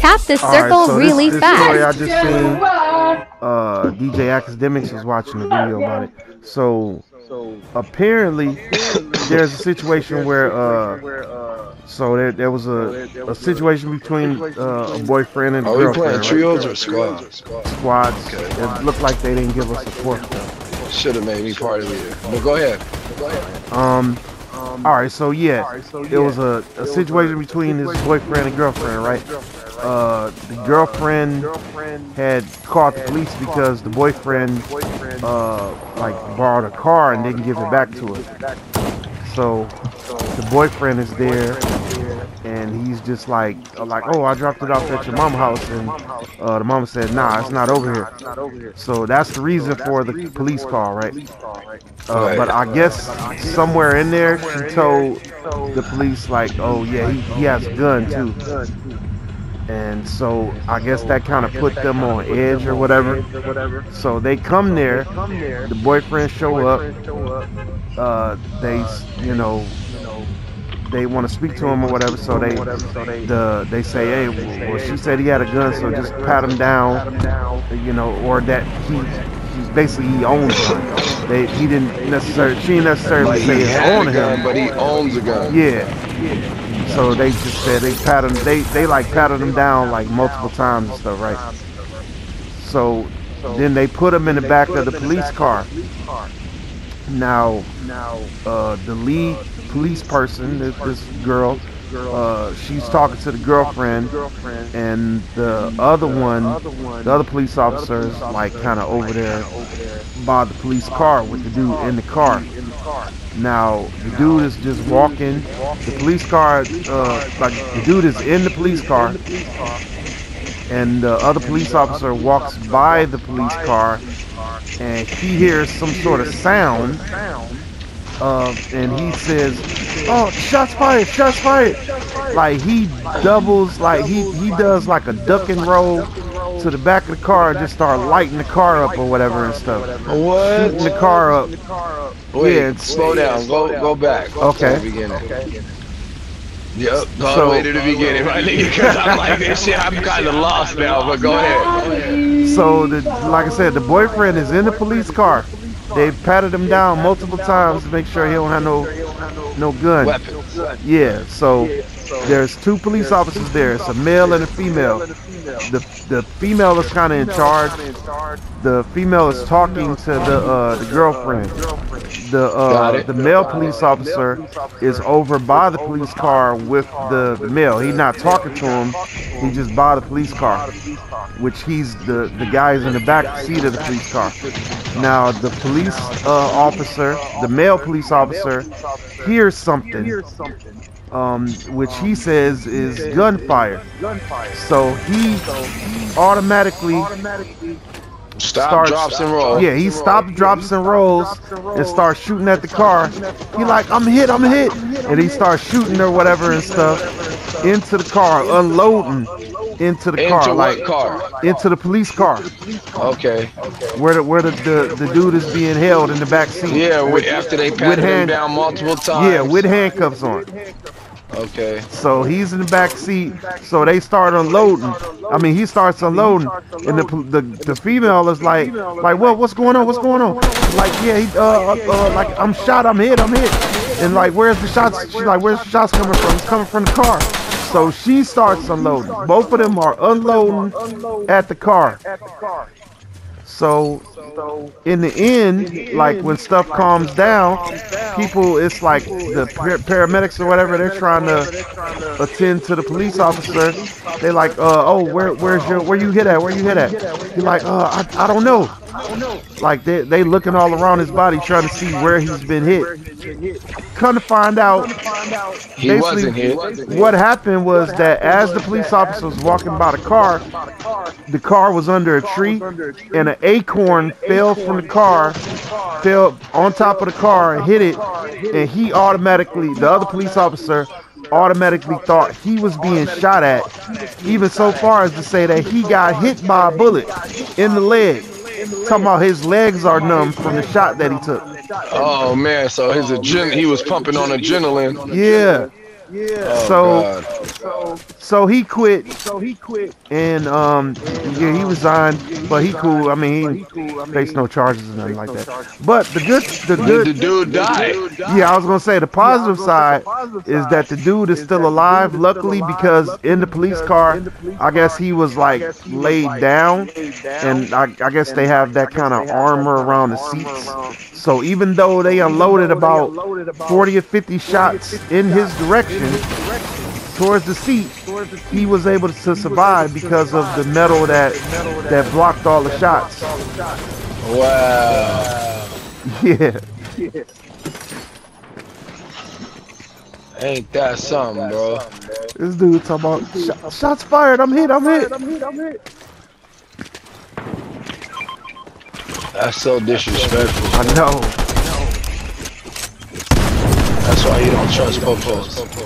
Tap the All right, circle so really this, this story I fast. just seen. Uh, DJ Akademiks was watching the video about it. So apparently, there's a situation where uh, so there, there was a, a situation between uh, a boyfriend and a Are we playing girlfriend. trios or squads? Squads. It looked like they didn't give us a fourth. Should have made me part of it. But go ahead. Um. All right. So yeah, it was a, a situation between his boyfriend and girlfriend, right? Uh, the girlfriend had called the police because the boyfriend uh like borrowed a car and didn't give it back to her. So the boyfriend is there and he's just like uh, like oh I dropped it off at your mom's house and uh, the mom said nah it's not over here. So that's the reason for the police call, right? Uh, but I guess somewhere in there she told the police like oh yeah he, he has a gun too. And so I guess that kind of put them on edge or whatever. So they come there. The boyfriend show up. Uh, they, you know, they want to speak to him or whatever. So they, the they say, hey, well, she said he had a gun, so just pat him down, you know, or that he, he's basically he owns one. They, he didn't necessarily, she didn't necessarily say he it's had on a gun, him. but he owns a gun. Yeah. So they just said they patted. They they like patted him down like multiple times and stuff, right? So then they put him in the back of the police car. Now, uh, the lead police person, this, this girl, uh, she's talking to the girlfriend, and the other one, the other police officer is like kind of over there by the police car with the dude in the car. Now the dude is just walking. The police car, uh, like the dude is in the police car, and the other police officer walks by the police car, and he hears some sort of sound, uh, and he says, "Oh, shots fired! Shots fired!" Like he doubles, like he he does like a duck and roll to the back of the car and just start lighting the car up or whatever and stuff. What? Shooting the car up. Wait, Yeah, it's- slow down. Go go back. Okay. To the beginning. Yep, all So- the way to the beginning, right, nigga? Because I'm like, this shit, I'm kind of lost now, but go ahead. So, the, like I said, the boyfriend is in the police car. They patted him down multiple times to make sure he don't have no no gun. Weapons. Yeah. So there's two police officers there. It's a male and a female. The the female is kind of in charge. The female is talking to the uh, the girlfriend. The uh, the male police officer is over by the police car with the, the male. He's not talking to him. He just by the police car, which he's the the guy's in the back seat of the police car. Now the police uh, officer, the male police officer, hears something, um, which he says is gunfire. So he automatically Stop, starts- drops, and rolls. Yeah, he stops, drops, and rolls, and starts shooting at the car. He like, I'm hit, I'm hit, and he starts shooting or whatever and stuff into the car, unloading into the car, what like car? into the police car, Okay. where the where the, the, the dude is being held in the back seat. Yeah, wi- after they patted him hand- down multiple times. Yeah, with handcuffs on. Okay. So he's in the back seat. So they start unloading. I mean, he starts unloading, and the the, the female is like, like, well, what's going on? What's going on? Like, yeah, he, uh, uh, uh, like, I'm shot. I'm hit. I'm hit. And like, where's the shots? She's like, where's the shots coming from? It's coming from the car. So she starts unloading. Both of them are unloading at the car. So in the end, like when stuff calms down, people, it's like the par- paramedics or whatever, they're trying to attend to the police officer. They're like, uh, oh, where, where's your, where you hit at? Where you hit at? You're like, uh, I, I don't know. Like they, they looking all around his body trying to see where he's been hit. Come to find out, He wasn't hit. what happened was that as the police officer was walking by the car, the car was under a tree, and an acorn fell from the car, fell on top of the car and hit it, and he automatically, the other police officer, automatically thought he was being shot at, even so far as to say that he got hit by a bullet in the leg. Talking about his legs are numb from the shot that he took. Oh man, so his adren- he was pumping on adrenaline. Yeah. Oh, So- God. So he quit. So he quit. And um, yeah, he resigned. But he cool. I mean, he cool faced no charges or nothing like that. But the good, the good, the dude died. Yeah, I was gonna say the positive side is that the dude is still alive. Luckily, because in the police car, I guess he was like laid down, and I, I guess they have that kind of armor around the seats. So even though they unloaded about 40 or 50 shots in his direction towards the seat, he was able to survive because of the metal that that blocked all the shots. Wow. Yeah. Ain't that something, bro? This dude talking about "Sh- shots fired. I'm hit. I'm hit. I'm hit. I'm hit. That's so disrespectful. I know. That's why you don't trust popos.